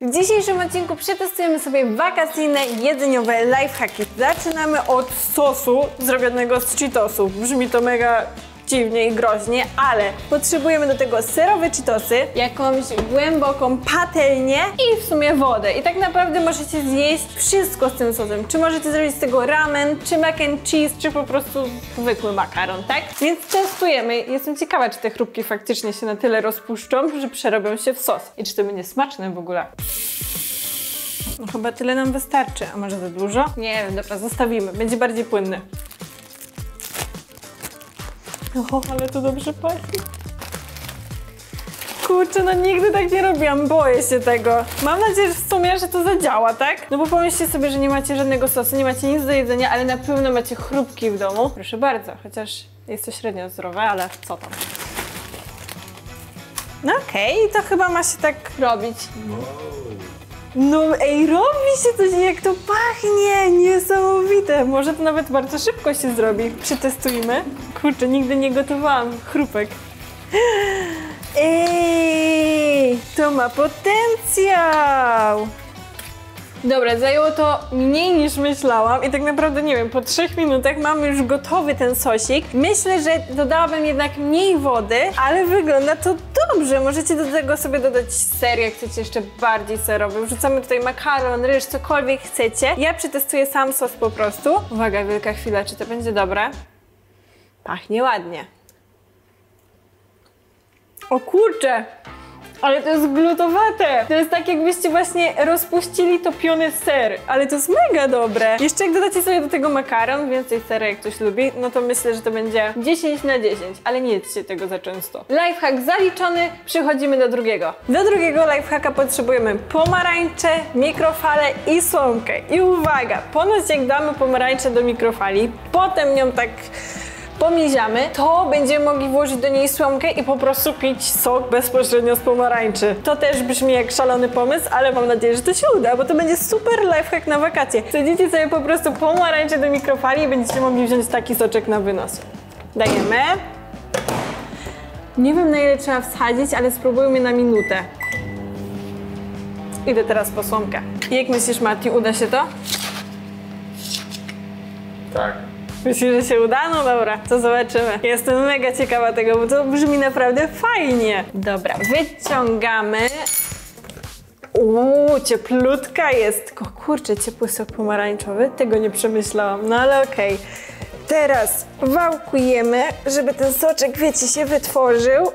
W dzisiejszym odcinku przetestujemy sobie wakacyjne, jedzeniowe lifehacki. Zaczynamy od sosu zrobionego z Cheetosów. Brzmi to mega dziwnie i groźnie, ale potrzebujemy do tego serowe Cheetosy, jakąś głęboką patelnię i w sumie wodę. I tak naprawdę możecie zjeść wszystko z tym sosem. Czy możecie zrobić z tego ramen, czy mac and cheese, czy po prostu zwykły makaron, tak? Więc testujemy. Jestem ciekawa, czy te chrupki faktycznie się na tyle rozpuszczą, że przerobią się w sos. I czy to będzie smaczne w ogóle. No chyba tyle nam wystarczy. A może za dużo? Nie wiem, dobra, zostawimy. Będzie bardziej płynny. O, ale to dobrze pachnie. Kurczę, no nigdy tak nie robiłam, boję się tego. Mam nadzieję, że w sumie, że to zadziała, tak? No bo pomyślcie sobie, że nie macie żadnego sosu, nie macie nic do jedzenia, ale na pewno macie chrupki w domu. Proszę bardzo, chociaż jest to średnio zdrowe, ale co tam. No okej, to chyba ma się tak robić. No ej, robi się coś, jak to pachnie, niesamowite. Może to nawet bardzo szybko się zrobi. Przetestujmy. Kurczę, nigdy nie gotowałam chrupek. Ej, to ma potencjał. Dobra, zajęło to mniej niż myślałam i tak naprawdę, nie wiem, po trzech minutach mamy już gotowy ten sosik. Myślę, że dodałabym jednak mniej wody, ale wygląda to dobrze. Możecie do tego sobie dodać ser, jak chcecie jeszcze bardziej serowy. Wrzucamy tutaj makaron, ryż, cokolwiek chcecie. Ja przetestuję sam sos po prostu. Uwaga, wielka chwila, czy to będzie dobre? Pachnie ładnie. O kurczę! Ale to jest glutowate! To jest tak jakbyście właśnie rozpuścili topiony ser, ale to jest mega dobre. Jeszcze jak dodacie sobie do tego makaron, więcej sera jak ktoś lubi, no to myślę, że to będzie 10 na 10, ale nie jedzcie tego za często. Lifehack zaliczony, przechodzimy do drugiego. Do drugiego lifehacka potrzebujemy pomarańcze, mikrofale i słomkę. I uwaga, ponoć jak damy pomarańcze do mikrofali, potem nią tak pomiziamy, to będziemy mogli włożyć do niej słomkę i po prostu pić sok bezpośrednio z pomarańczy. To też brzmi jak szalony pomysł, ale mam nadzieję, że to się uda, bo to będzie super lifehack na wakacje. Wsadzicie sobie po prostu pomarańcze do mikrofali i będziecie mogli wziąć taki soczek na wynos. Dajemy. Nie wiem na ile trzeba wsadzić, ale spróbujmy na minutę. Idę teraz po słomkę. Jak myślisz, Mati, uda się to? Tak. Myślisz, że się uda? No dobra, to zobaczymy. Jestem mega ciekawa tego, bo to brzmi naprawdę fajnie. Dobra, wyciągamy. Uuu, cieplutka jest. O kurczę, ciepły sok pomarańczowy. Tego nie przemyślałam, no ale okej. Teraz wałkujemy, żeby ten soczek, wiecie, się wytworzył.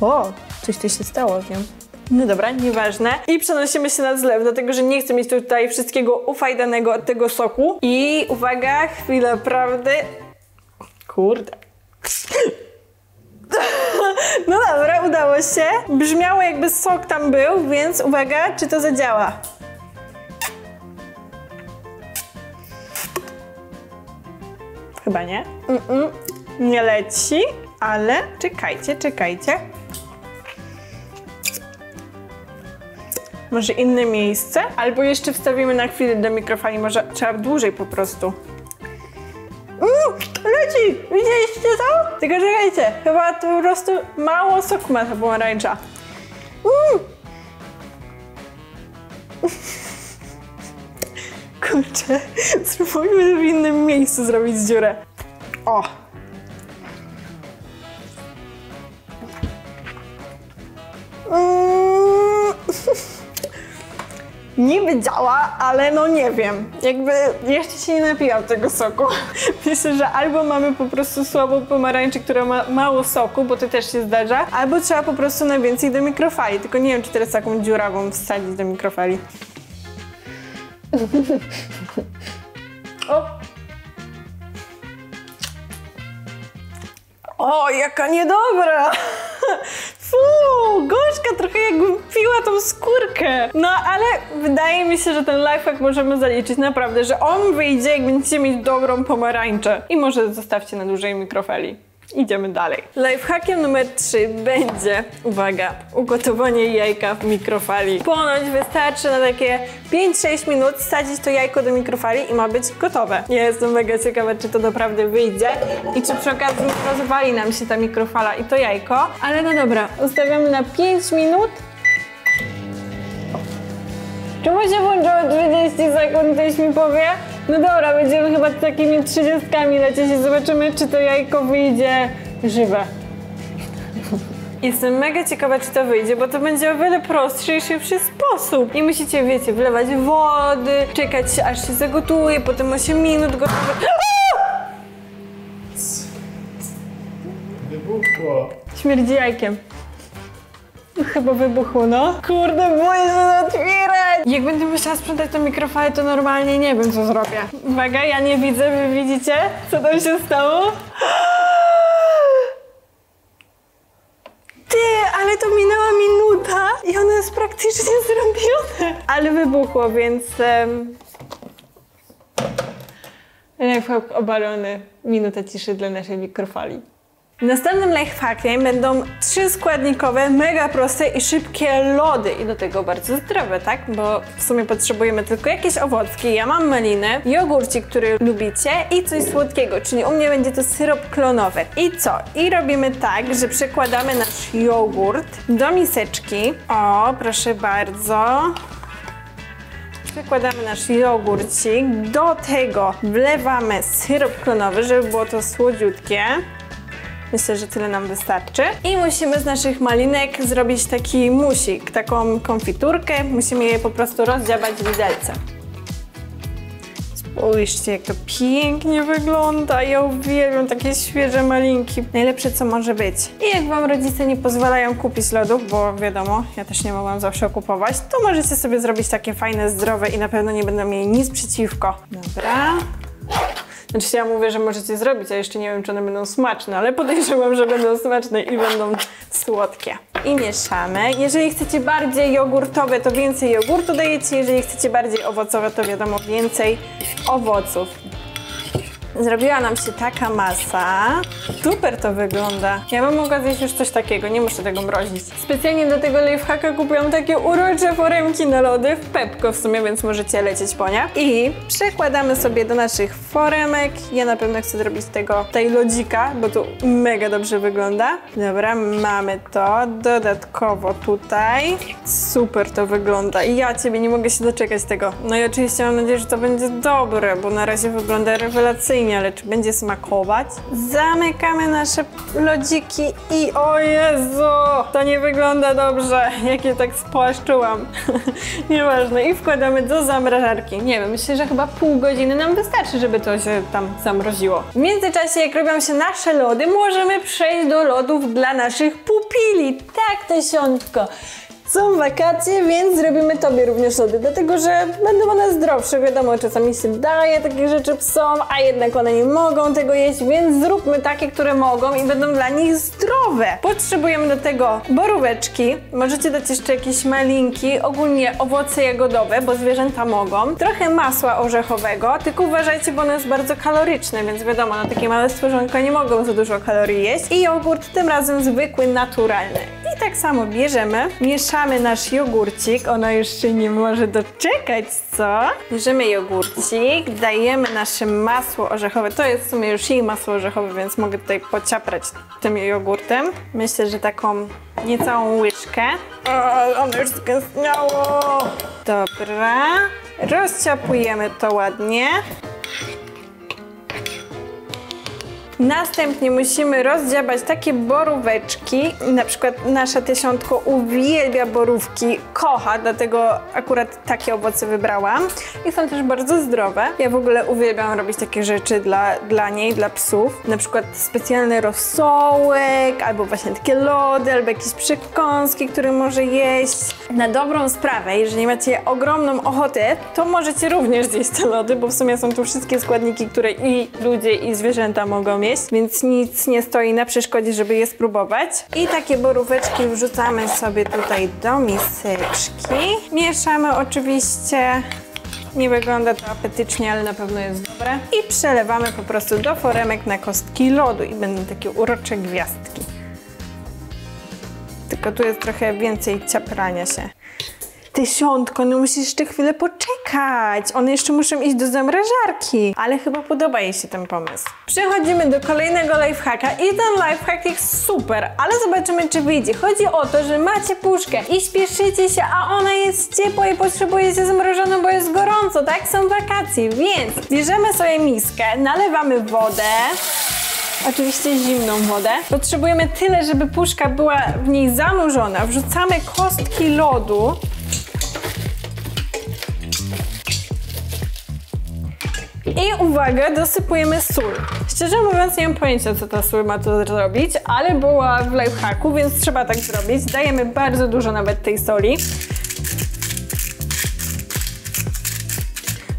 O, coś tu się stało, wiem. No dobra, nieważne. I przenosimy się na zlew, dlatego że nie chcę mieć tutaj wszystkiego ufajdanego od tego soku. I uwaga, chwila prawdy. Kurde. No dobra, udało się. Brzmiało jakby sok tam był, więc uwaga, czy to zadziała. Chyba nie. Mm-mm, nie leci, ale czekajcie, czekajcie. Może inne miejsce? Albo jeszcze wstawimy na chwilę do mikrofali, może trzeba dłużej po prostu. Mm, leci! Widzieliście to? Tylko czekajcie, chyba to po prostu mało soku ma ta pomarańcza. Mm. Kurczę, spróbujmy w innym miejscu zrobić dziurę. O! Mm. Niby działa, ale no nie wiem. Jakby jeszcze się nie napiłam tego soku. Myślę, że albo mamy po prostu słabą pomarańczę, która ma mało soku, bo to też się zdarza, albo trzeba po prostu na więcej do mikrofali. Tylko nie wiem, czy teraz taką dziurawą wsadzić do mikrofali. o! O, jaka niedobra! Fuu, gorzka, trochę jakbym piła tą skórkę. No, ale wydaje mi się, że ten lifehack możemy zaliczyć naprawdę, że on wyjdzie, jak będziecie mieć dobrą pomarańczę. I może zostawcie na dłużej mikrofali. Idziemy dalej. Lifehackiem numer 3 będzie, uwaga, ugotowanie jajka w mikrofali. Ponoć wystarczy na takie 5-6 minut wsadzić to jajko do mikrofali i ma być gotowe. Ja jestem mega ciekawa, czy to naprawdę wyjdzie i czy przy okazji rozwali nam się ta mikrofala i to jajko. Ale no dobra, ustawiamy na 5 minut Czemu się włączyło 30 sekund, ktoś mi powie? No dobra, będziemy chyba takimi trzydziestkami lecieć i zobaczymy, czy to jajko wyjdzie żywe. Jestem mega ciekawa, czy to wyjdzie, bo to będzie o wiele prostszy i szybszy sposób. Nie musicie, wiecie, wlewać wody, czekać aż się zagotuje, potem 8 minut gotowe. Wybuchło. Śmierdzi jajkiem. Chyba wybuchło, no. Kurde, boję się to otwierać! Jak będę musiała sprzątać tą mikrofalę, to normalnie nie wiem, co zrobię. Uwaga, ja nie widzę, wy widzicie? Co tam się stało? Ty, ale to minęła minuta i ono jest praktycznie zrobione. Ale wybuchło, więc... Um... Lifehack obalony. Minuta ciszy dla naszej mikrofali. Następnym lifehackiem będą trzy składnikowe, mega proste i szybkie lody. I do tego bardzo zdrowe, tak? Bo w sumie potrzebujemy tylko jakieś owocki. Ja mam maliny, jogurcik, który lubicie i coś słodkiego, czyli u mnie będzie to syrop klonowy. I co? I robimy tak, że przekładamy nasz jogurt do miseczki. O, proszę bardzo. Przekładamy nasz jogurcik, do tego wlewamy syrop klonowy, żeby było to słodziutkie. Myślę, że tyle nam wystarczy. I musimy z naszych malinek zrobić taki musik, taką konfiturkę. Musimy je po prostu rozdziabać widelce. Spójrzcie, jak to pięknie wygląda. Ja uwielbiam takie świeże malinki. Najlepsze, co może być. I jak Wam rodzice nie pozwalają kupić lodów, bo wiadomo, ja też nie mogłam zawsze kupować, to możecie sobie zrobić takie fajne, zdrowe i na pewno nie będą mieli nic przeciwko. Dobra. Znaczy ja mówię, że możecie zrobić, a jeszcze nie wiem, czy one będą smaczne, ale podejrzewam, że będą smaczne i będą słodkie. I mieszamy. Jeżeli chcecie bardziej jogurtowe, to więcej jogurtu dajecie. Jeżeli chcecie bardziej owocowe, to wiadomo, więcej owoców. Zrobiła nam się taka masa. Super to wygląda. Ja bym mogła zjeść już coś takiego, nie muszę tego mrozić. Specjalnie do tego lifehacka kupiłam takie urocze foremki na lody w Pepko w sumie, więc możecie lecieć po nie. I przekładamy sobie do naszych foremek. Ja na pewno chcę zrobić tego tej lodzika, bo to mega dobrze wygląda. Dobra, mamy to. Dodatkowo tutaj. Super to wygląda. I ja Ciebie nie mogę się doczekać tego. No i oczywiście mam nadzieję, że to będzie dobre, bo na razie wygląda rewelacyjnie ale czy będzie smakować? Zamykamy nasze lodziki i o Jezu, to nie wygląda dobrze, jak je tak spłaszczyłam. Nieważne. I wkładamy do zamrażarki. Nie wiem, myślę, że chyba pół godziny nam wystarczy, żeby to się tam zamroziło. W międzyczasie, jak robią się nasze lody, możemy przejść do lodów dla naszych pupili. Tak, Tesiątko. Są wakacje, więc zrobimy Tobie również lody, dlatego że będą one zdrowsze. Wiadomo, czasami się daje takie rzeczy psom, a jednak one nie mogą tego jeść, więc zróbmy takie, które mogą i będą dla nich zdrowe. Potrzebujemy do tego boróweczki, możecie dać jeszcze jakieś malinki, ogólnie owoce jagodowe, bo zwierzęta mogą. Trochę masła orzechowego, tylko uważajcie, bo ono jest bardzo kaloryczne, więc wiadomo, no takie małe stworzonka nie mogą za dużo kalorii jeść. I jogurt tym razem zwykły, naturalny. I tak samo bierzemy, mieszamy nasz jogurcik. Ona się nie może doczekać, co? Bierzemy jogurcik, dajemy nasze masło orzechowe. To jest w sumie już jej masło orzechowe, więc mogę tutaj pociaprać tym jogurtem. Myślę, że taką niecałą łyżkę. O, ono już zgęstniało. Dobra. Rozciapujemy to ładnie. Następnie musimy rozdziabać takie boróweczki. Na przykład nasza tysiątko uwielbia borówki, kocha, dlatego akurat takie owoce wybrałam. I są też bardzo zdrowe. Ja w ogóle uwielbiam robić takie rzeczy dla, dla niej, dla psów. Na przykład specjalny rosołek, albo właśnie takie lody, albo jakieś przekąski, które może jeść. Na dobrą sprawę, jeżeli macie ogromną ochotę, to możecie również zjeść te lody, bo w sumie są tu wszystkie składniki, które i ludzie, i zwierzęta mogą mieć więc nic nie stoi na przeszkodzie, żeby je spróbować. I takie boróweczki wrzucamy sobie tutaj do miseczki. Mieszamy oczywiście. Nie wygląda to apetycznie, ale na pewno jest dobre. I przelewamy po prostu do foremek na kostki lodu i będą takie urocze gwiazdki. Tylko tu jest trochę więcej ciaprania się. Tysiątko, no musisz jeszcze chwilę poczekać. One jeszcze muszą iść do zamrażarki. Ale chyba podoba jej się ten pomysł. Przechodzimy do kolejnego lifehacka i ten lifehack jest super, ale zobaczymy czy wyjdzie. Chodzi o to, że macie puszkę i śpieszycie się, a ona jest ciepła i potrzebujecie zamrożoną, bo jest gorąco, tak? Są wakacje, więc bierzemy sobie miskę, nalewamy wodę, oczywiście zimną wodę. Potrzebujemy tyle, żeby puszka była w niej zanurzona. Wrzucamy kostki lodu. I uwaga, dosypujemy sól. Szczerze mówiąc, nie mam pojęcia, co ta sól ma tu zrobić, ale była w lifehacku, więc trzeba tak zrobić. Dajemy bardzo dużo nawet tej soli.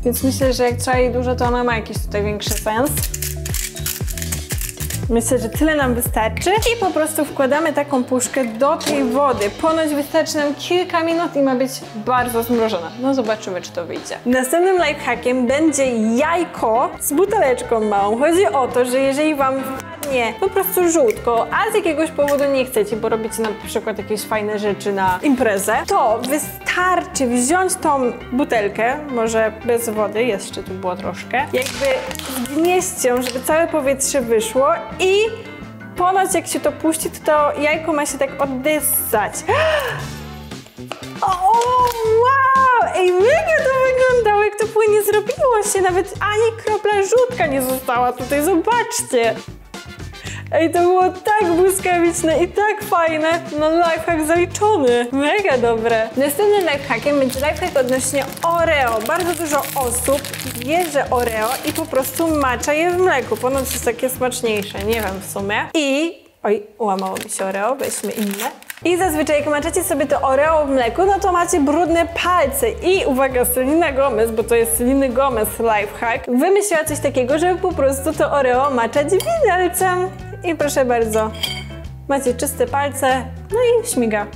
Więc myślę, że jak trzeba jej dużo, to ona ma jakiś tutaj większy sens. Myślę, że tyle nam wystarczy i po prostu wkładamy taką puszkę do tej wody. Ponoć wystarczy nam kilka minut i ma być bardzo zmrożona. No zobaczymy, czy to wyjdzie. Następnym lifehackiem będzie jajko z buteleczką małą. Chodzi o to, że jeżeli Wam wpadnie po prostu żółtko, a z jakiegoś powodu nie chcecie, bo robicie na przykład jakieś fajne rzeczy na imprezę, to wystarczy wziąć tą butelkę, może bez wody, jeszcze tu było troszkę, jakby zgnieść ją, żeby całe powietrze wyszło i ponoć jak się to puści, to to jajko ma się tak oddysać. O, wow! Ej, mega to wyglądało, jak to płynie zrobiło się. Nawet ani kropla żółtka nie została tutaj, zobaczcie. Ej, to było tak błyskawiczne i tak fajne. No lifehack zaliczony. Mega dobre. Następnym lifehackiem będzie lifehack odnośnie Oreo. Bardzo dużo osób bierze Oreo i po prostu macza je w mleku. Ponoć jest takie smaczniejsze, nie wiem w sumie. I... Oj, łamało mi się Oreo, weźmy inne. I zazwyczaj jak maczacie sobie to Oreo w mleku, no to macie brudne palce. I uwaga, Selina Gomez, bo to jest Seliny Gomez lifehack, wymyśliła coś takiego, żeby po prostu to Oreo maczać widelcem. I proszę bardzo, macie czyste palce, no i śmiga.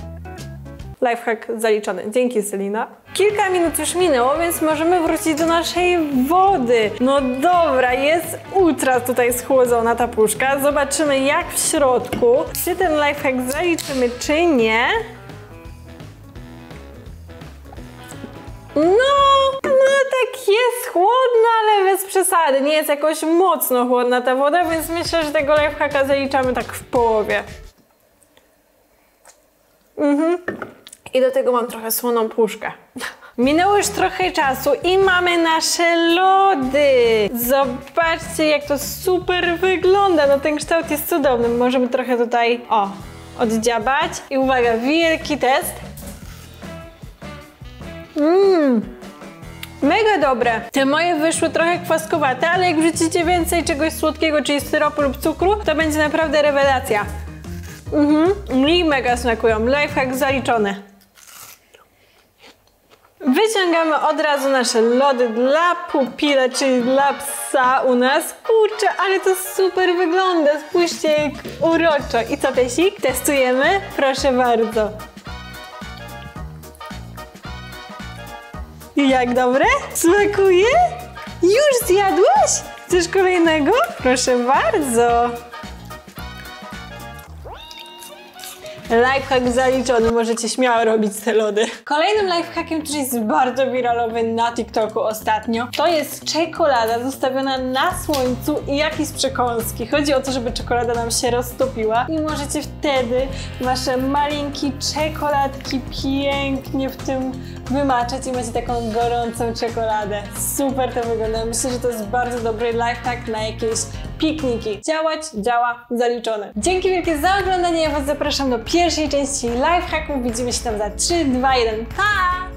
Lifehack zaliczony. Dzięki, Selina. Kilka minut już minęło, więc możemy wrócić do naszej wody. No dobra, jest ultra tutaj schłodzona ta puszka. Zobaczymy jak w środku. Czy ten lifehack zaliczymy, czy nie. No, no tak jest chłodna, ale bez przesady. Nie jest jakoś mocno chłodna ta woda, więc myślę, że tego lifehacka zaliczamy tak w połowie. Mhm. I do tego mam trochę słoną puszkę. Minęło już trochę czasu i mamy nasze lody. Zobaczcie, jak to super wygląda. No ten kształt jest cudowny. Możemy trochę tutaj, o, oddziabać. I uwaga, wielki test. Mmm. Mega dobre. Te moje wyszły trochę kwaskowate, ale jak wrzucicie więcej czegoś słodkiego, czyli syropu lub cukru, to będzie naprawdę rewelacja. Mhm. Mi mega smakują. Lifehack zaliczony. Wyciągamy od razu nasze lody dla pupila, czyli dla psa u nas. Kurczę, ale to super wygląda. Spójrzcie jak uroczo. I co, Tesik? Testujemy? Proszę bardzo. Jak dobre? Smakuje? Już zjadłeś? Chcesz kolejnego? Proszę bardzo. Lifehack zaliczony, możecie śmiało robić te lody. Kolejnym lifehackiem, który jest bardzo wiralowy na TikToku ostatnio, to jest czekolada zostawiona na słońcu i jakieś przekąski. Chodzi o to, żeby czekolada nam się roztopiła i możecie wtedy wasze malinki czekoladki pięknie w tym wymaczać i macie taką gorącą czekoladę. Super to wygląda. Myślę, że to jest bardzo dobry lifehack na jakieś pikniki. Działać, działa, zaliczone. Dzięki wielkie za oglądanie. Ja Was zapraszam do pierwszej części lifehacku. Widzimy się tam za 3, 2, 1. Pa!